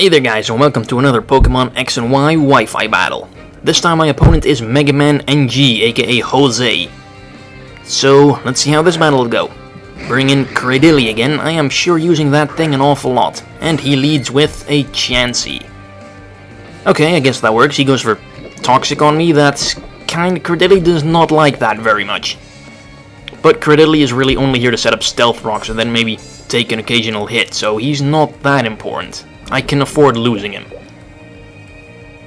Hey there guys and welcome to another Pokemon X and Y Wi-Fi battle. This time my opponent is Mega Man NG, aka Jose. So, let's see how this battle will go. Bring in Cradily again, I am sure using that thing an awful lot. And he leads with a Chansey. Okay, I guess that works. He goes for Toxic on me, that's kinda... Cradily does not like that very much. But Cradily is really only here to set up Stealth Rocks and then maybe take an occasional hit, so he's not that important. I can afford losing him.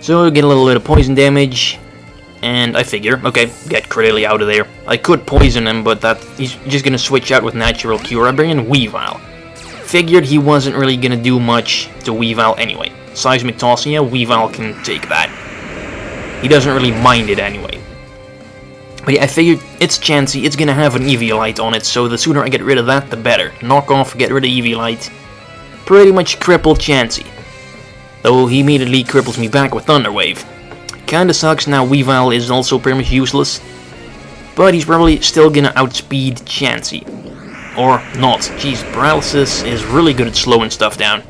So get a little bit of poison damage, and I figure, okay, get Cradily out of there. I could poison him, but that he's just gonna switch out with Natural Cure. I bring in Weavile. Figured he wasn't really gonna do much to Weavile anyway. Seismic Toss, yeah, Weavile can take that. He doesn't really mind it anyway. But yeah, I figured it's Chansey, it's gonna have an Eviolite on it, so the sooner I get rid of that, the better. Knock off, get rid of Eviolite, pretty much crippled Chansey. Though he immediately cripples me back with Thunder Wave. Kinda sucks now Weavile is also pretty much useless. But he's probably still gonna outspeed Chansey. Or not. Jeez, Paralysis is really good at slowing stuff down.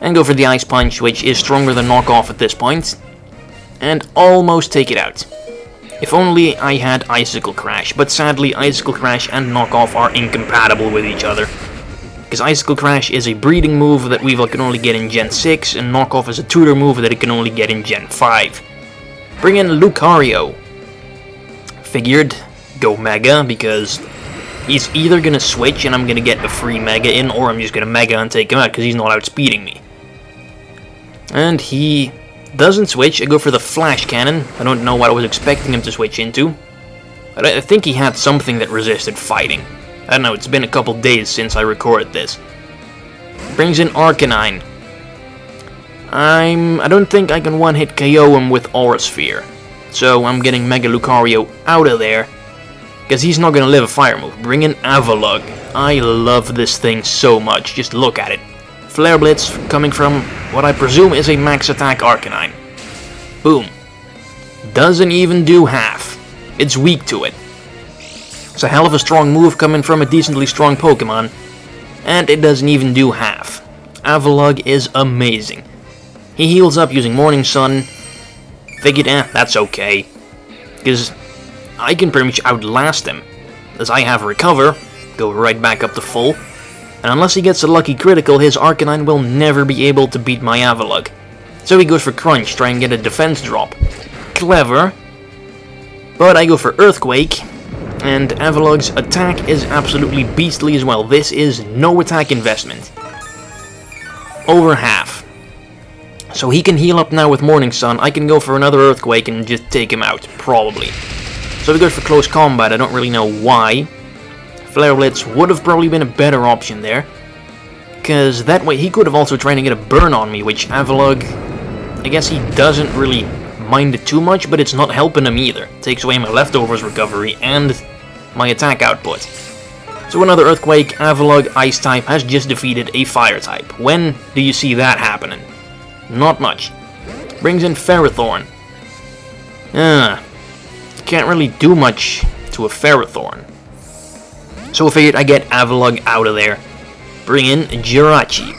And go for the Ice Punch, which is stronger than Knockoff at this point. And almost take it out. If only I had Icicle Crash, but sadly Icicle Crash and Knockoff are incompatible with each other. Because Icicle Crash is a breeding move that Weavile can only get in Gen 6, and Knockoff is a tutor move that it can only get in Gen 5. Bring in Lucario. Figured, go Mega, because he's either gonna switch and I'm gonna get a free Mega in, or I'm just gonna Mega and take him out, because he's not outspeeding me. And he doesn't switch, I go for the Flash Cannon. I don't know what I was expecting him to switch into. But I think he had something that resisted fighting. I don't know, it's been a couple days since I recorded this. Brings in Arcanine. I'm... I don't think I can one-hit KO him with Aura Sphere. So I'm getting Mega Lucario out of there. Because he's not to live a fire move. Bring in Avalugg. I love this thing so much. Just look at it. Flare Blitz coming from what I presume is a max attack Arcanine. Boom. Doesn't even do half. It's weak to it. It's a hell of a strong move coming from a decently strong Pokemon, and it doesn't even do half. Avalugg is amazing. He heals up using Morning Sun. Figured, eh, that's okay. Because I can pretty much outlast him. As I have Recover, go right back up to full. And unless he gets a lucky critical, his Arcanine will never be able to beat my Avalugg. So he goes for Crunch, try and get a defense drop. Clever. But I go for Earthquake, and Avalugg's attack is absolutely beastly as well. This is no attack investment. Over half. So he can heal up now with Morning Sun. I can go for another Earthquake and just take him out, probably. So he goes for close combat, I don't really know why. Flare Blitz would have probably been a better option there. Because that way he could have also tried to get a burn on me, which Avalugg, I guess he doesn't really mind it too much, but it's not helping him either. Takes away my leftovers recovery and my attack output. So another Earthquake, Avalugg, Ice type has just defeated a Fire type. When do you see that happening? Not much. Brings in Ferrothorn. Ah, can't really do much to a Ferrothorn. So I figured I get Avalugg out of there. Bring in Jirachi.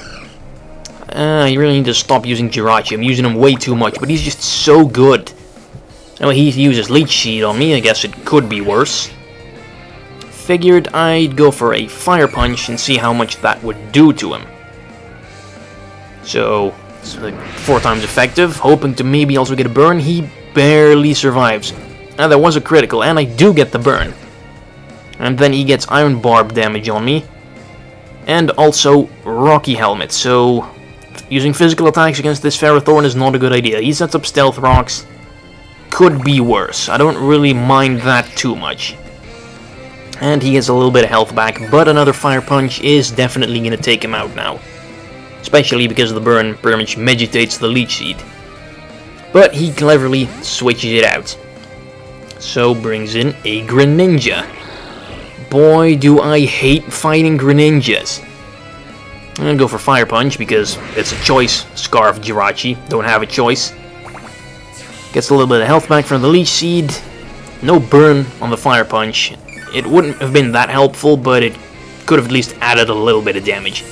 Uh, you really need to stop using Jirachi. I'm using him way too much, but he's just so good. Anyway, he uses Leech Seed on me. I guess it could be worse. Figured I'd go for a Fire Punch and see how much that would do to him. So, it's like four times effective, hoping to maybe also get a burn. He barely survives. Now, there was a critical, and I do get the burn. And then he gets Iron Barb damage on me. And also Rocky Helmet, so using physical attacks against this Ferrothorn is not a good idea. He sets up Stealth Rocks. Could be worse. I don't really mind that too much. And he gets a little bit of health back, but another Fire Punch is definitely going to take him out now. Especially because the burn pretty much meditates the Leech Seed. But he cleverly switches it out. So brings in a Greninja. Boy, do I hate fighting Greninjas. I'm gonna go for Fire Punch because it's a choice. Scarf Jirachi, don't have a choice. Gets a little bit of health back from the Leech Seed. No burn on the Fire Punch. It wouldn't have been that helpful, but it could have at least added a little bit of damage.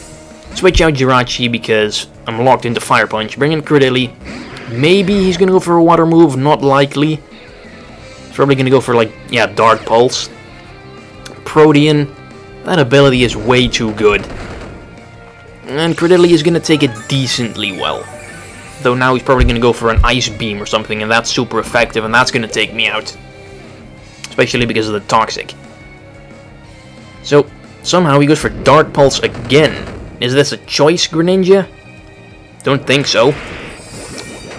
Switch out Jirachi because I'm locked into Fire Punch. Bring in Cradily. Maybe he's gonna go for a water move, not likely. He's probably gonna go for like, yeah, Dark Pulse. Protean. That ability is way too good. And Cradily is gonna take it decently well. Though now he's probably gonna go for an Ice Beam or something, and that's super effective, and that's gonna take me out. Especially because of the Toxic. So, somehow he goes for Dark Pulse again. Is this a choice, Greninja? Don't think so.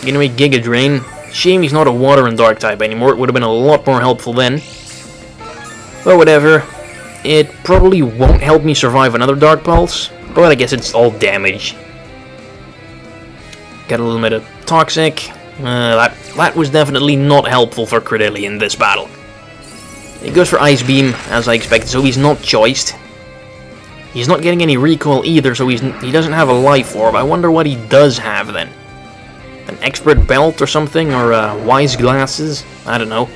Make Giga Drain. Shame he's not a Water and Dark type anymore. It would have been a lot more helpful then. But whatever. It probably won't help me survive another Dark Pulse, but I guess it's all damage. Got a little bit of Toxic. Uh, that, that was definitely not helpful for Cradily in this battle. He goes for Ice Beam, as I expected, so he's not choiced. He's not getting any recoil either, so he's, he doesn't have a Life Orb. I wonder what he does have then. An Expert Belt or something, or uh, Wise Glasses? I don't know.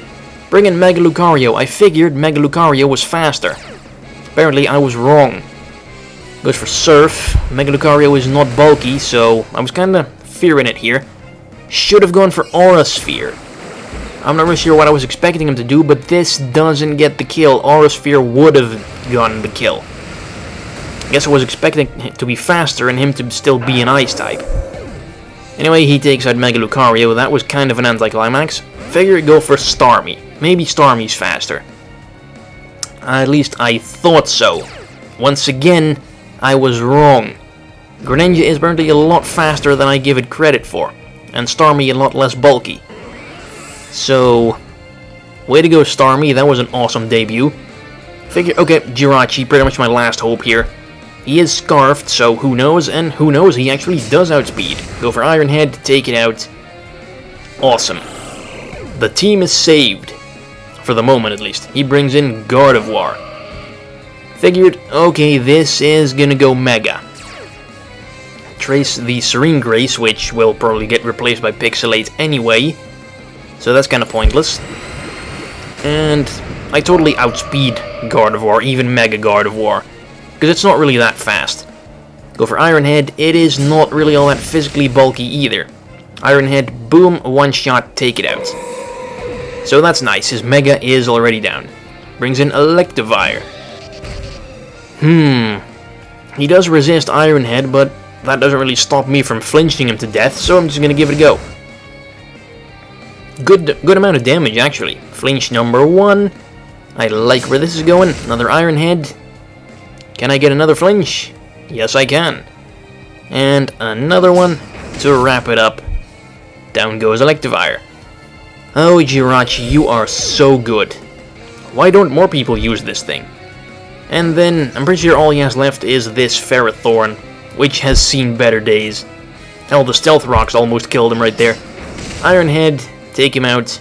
Bring in Mega Lucario. I figured Mega Lucario was faster. Apparently I was wrong. Goes for Surf. Mega Lucario is not bulky, so I was kinda fearing it here. Should have gone for Aura Sphere. I'm not really sure what I was expecting him to do, but this doesn't get the kill. Aura Sphere would have gotten the kill. I guess I was expecting to be faster and him to still be an Ice type. Anyway, he takes out Mega Lucario. That was kind of an anticlimax. Figure it go for Starmie. Maybe Starmie's faster. At least I thought so. Once again, I was wrong. Greninja is apparently a lot faster than I give it credit for, and Starmie a lot less bulky. So, way to go Starmie, that was an awesome debut. Figure, okay, Jirachi, pretty much my last hope here. He is Scarfed, so who knows, and who knows, he actually does outspeed. Go for Iron Head, take it out. Awesome. The team is saved. For the moment, at least. He brings in Gardevoir. Figured, okay, this is gonna go Mega. Trace the Serene Grace, which will probably get replaced by Pixelate anyway. So that's kinda pointless. And I totally outspeed Gardevoir, even Mega Gardevoir. Because it's not really that fast. Go for Iron Head, it is not really all that physically bulky either. Iron Head, boom, one shot, take it out. So that's nice, his Mega is already down. Brings in Electivire. Hmm. He does resist Iron Head, but that doesn't really stop me from flinching him to death, so I'm just gonna give it a go. Good, good amount of damage, actually. Flinch number one. I like where this is going. Another Iron Head. Can I get another flinch? Yes, I can. And another one to wrap it up. Down goes Electivire. Oh, Jirachi, you are so good. Why don't more people use this thing? And then, I'm pretty sure all he has left is this Ferrothorn, which has seen better days. Hell, the Stealth Rocks almost killed him right there. Iron Head, take him out.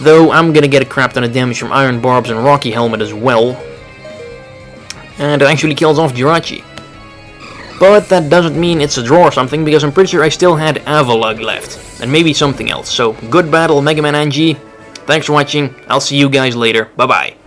Though, I'm gonna get a crap ton of damage from Iron Barbs and Rocky Helmet as well. And it actually kills off Jirachi. But that doesn't mean it's a draw or something, because I'm pretty sure I still had Avalugg left. And maybe something else. So, good battle, Mega Man NG. Thanks for watching. I'll see you guys later. Bye-bye.